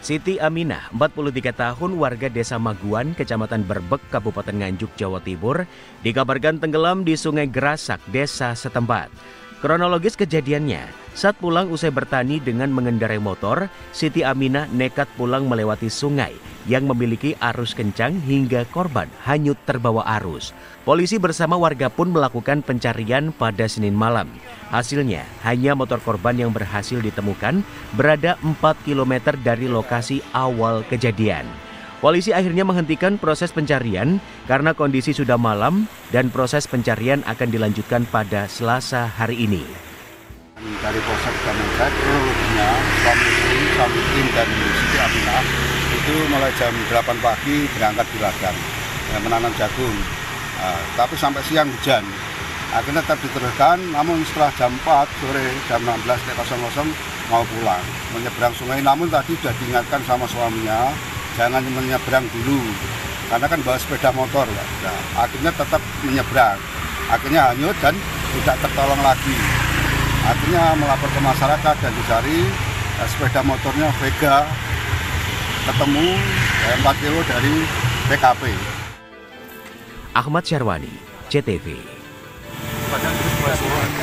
Siti Aminah, 43 tahun warga Desa Maguan, Kecamatan Berbek, Kabupaten Nganjuk, Jawa Timur, dikabarkan tenggelam di Sungai Gerasak, desa setempat. Kronologis kejadiannya, saat pulang usai bertani dengan mengendarai motor, Siti Aminah nekat pulang melewati sungai yang memiliki arus kencang hingga korban hanyut terbawa arus. Polisi bersama warga pun melakukan pencarian pada Senin malam. Hasilnya, hanya motor korban yang berhasil ditemukan berada 4 km dari lokasi awal kejadian. Polisi akhirnya menghentikan proses pencarian karena kondisi sudah malam dan proses pencarian akan dilanjutkan pada Selasa hari ini. Dari Polsek Damengkat, kronologinya suami istri, suami dan Siti Aminah itu mulai jam 8 pagi berangkat di ladang ya, menanam jagung. Nah, tapi sampai siang hujan. Akhirnya tetap diteruskan, namun setelah jam 4 sore jam 16.00 mau pulang menyeberang sungai. Namun tadi sudah diingatkan sama suaminya jangan menyeberang dulu. Karena kan bawa sepeda motor Nah, akhirnya tetap menyeberang. Akhirnya hanyut dan tidak tertolong lagi. Akhirnya melapor ke masyarakat dan dicari eh, sepeda motornya Vega. Ketemu eh, 4 kilo dari TKP Ahmad Syarwani, CTV. Padahal terus